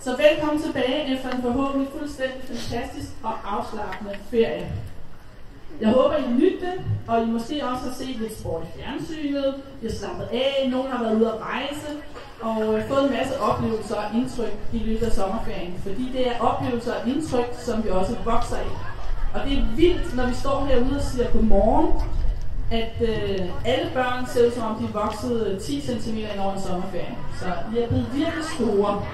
Så velkommen tilbage efter en forhåbentlig fuldstændig fantastisk og afslappende ferie. Jeg håber, I nydte det, og I måske også har set lidt sport i fjernsynet. I har slappet af, nogen har været ude at rejse, og øh, fået en masse oplevelser og indtryk i løbet af sommerferien. Fordi det er oplevelser og indtryk, som vi også vokser i. Og det er vildt, når vi står herude og siger godmorgen, at øh, alle børn ser ud som om de er vokset øh, 10 cm ind over en sommerferie. Så vi er blevet virkelig store.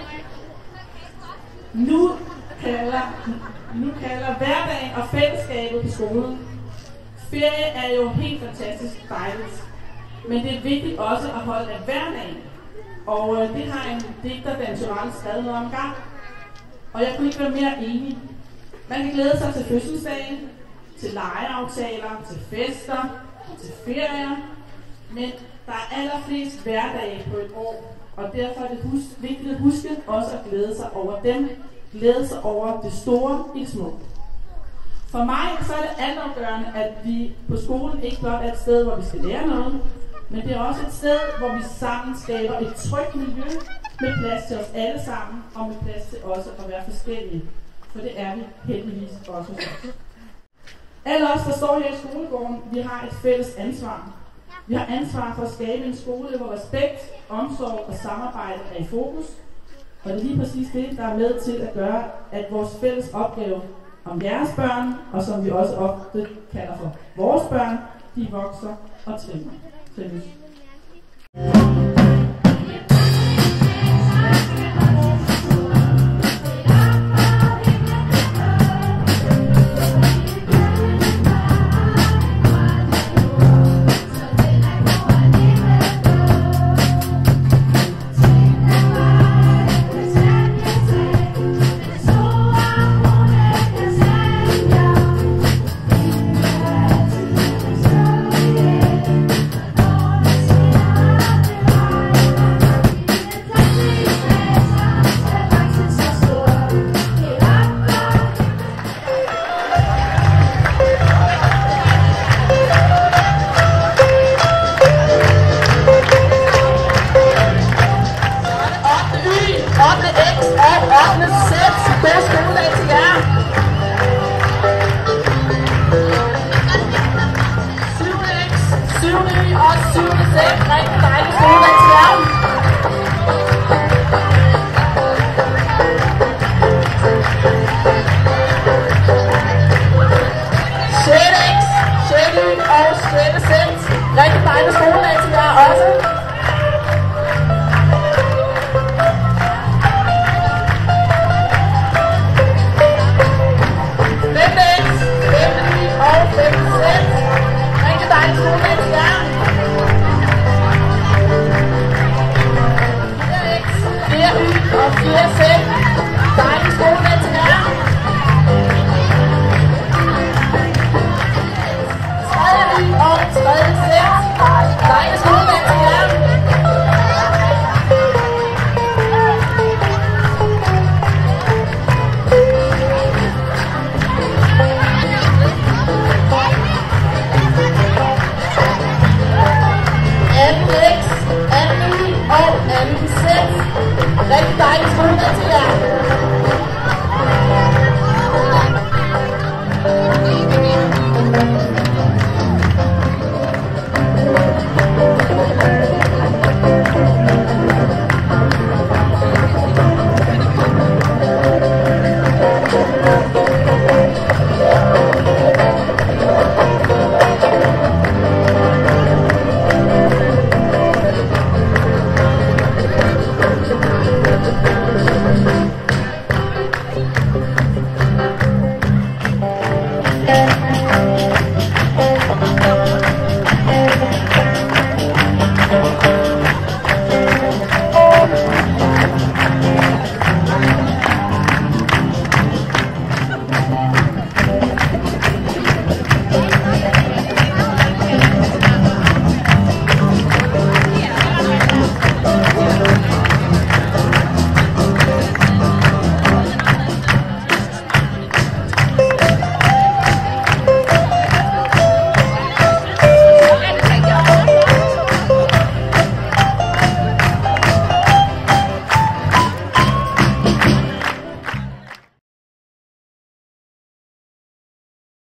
Nu kalder, nu kalder hverdagen og fællesskabet på skolen. Ferie er jo helt fantastisk dejligt. Men det er vigtigt også at holde af hverdagen. Og øh, det har en digter, Dan Tyrell, skrevet noget om gang. Og jeg kunne ikke være mere enig. Man kan glæde sig til fødselsdagen, til legeaftaler, til fester, til ferier. Men der er allerflest hverdage på et år. Og derfor er det hus- vigtigt at huske også at glæde sig over dem. Glæde sig over det store i det små. For mig så er det altafgørende, at vi på skolen ikke blot er et sted, hvor vi skal lære noget, men det er også et sted, hvor vi sammen skaber et trygt miljø med plads til os alle sammen, og med plads til også at være forskellige. For det er vi heldigvis også hos os. Alle os, der står her i skolegården, vi har et fælles ansvar. Vi har ansvar for at skabe en skole, hvor respekt, omsorg og samarbejde er i fokus. Og det er lige præcis det, der er med til at gøre, at vores fælles opgave om jeres børn, og som vi også ofte kalder for vores børn, de vokser og trimmer. trives.